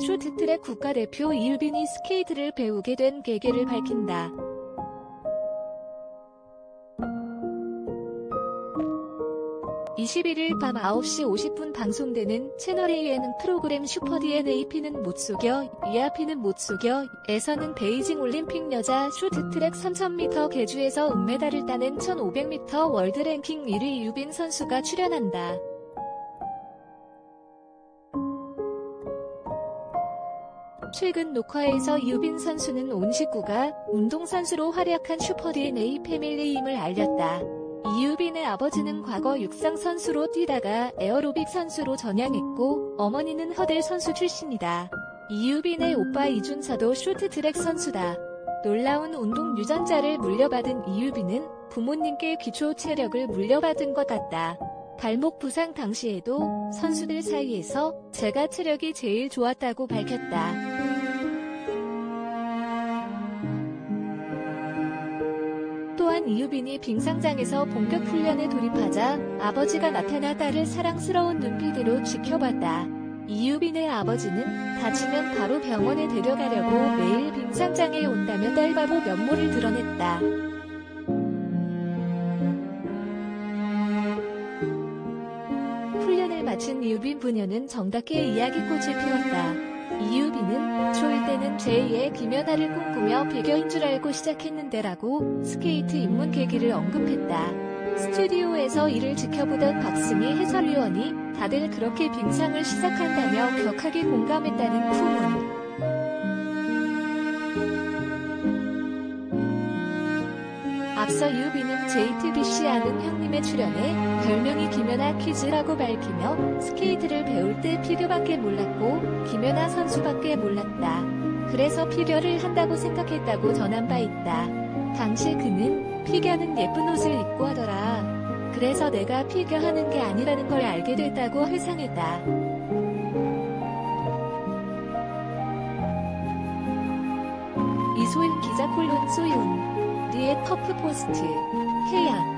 쇼트트랙 국가대표 이유빈이 스케이트를 배우게 된 계기를 밝힌다. 21일 밤 9시 50분 방송되는 채널A 예능 프로그램 슈퍼 DNA 피는 못 속여, 이하 피는 못 속여, 에서는 베이징 올림픽 여자 쇼트트랙 3000m 계주에서 은메달을 따낸 1500m 월드 랭킹 1위 유빈 선수가 출연한다. 최근 녹화에서 유빈 선수는 온 식구가 운동선수로 활약한 슈퍼 DNA 패밀리임을 알렸다. 이유빈의 아버지는 과거 육상 선수로 뛰다가 에어로빅 선수로 전향했고 어머니는 허들 선수 출신이다. 이유빈의 오빠 이준서도 쇼트트랙 선수다. 놀라운 운동 유전자를 물려받은 이유빈은 부모님께 기초 체력을 물려받은 것 같다. 발목 부상 당시에도 선수들 사이에서 제가 체력이 제일 좋았다고 밝혔다. 또한 이유빈이 빙상장에서 본격 훈련에 돌입하자 아버지가 나타나 딸을 사랑스러운 눈빛으로 지켜봤다. 이유빈의 아버지는 다치면 바로 병원에 데려가려고 매일 빙상장에 온다며 딸 바보 면모를 드러냈다. 훈련을 마친 이유빈 부녀는 정답게 이야기꽃을 피웠다. 이유빈은 초1 때는 제2의 김연아를 꿈꾸며 피겨인 줄 알고 시작했는데라고 스케이트 입문 계기를 언급했다. 스튜디오에서 이를 지켜보던 박승희 해설위원이 다들 그렇게 빙상을 시작한다며 격하게 공감했다는 후문. 앞서 유빈은 JTBC 아는 형님에 출연에 별명이 김연아 키즈라고 밝히며 스케이트를 배울 때 피겨밖에 몰랐고 김연아 선수밖에 몰랐다. 그래서 피겨를 한다고 생각했다고 전한 바 있다. 당시 그는 피겨는 예쁜 옷을 입고 하더라. 그래서 내가 피겨 하는 게 아니라는 걸 알게 됐다고 회상했다. 이소윤 기자 콜론 소윤 리의 터프 포스트. 해양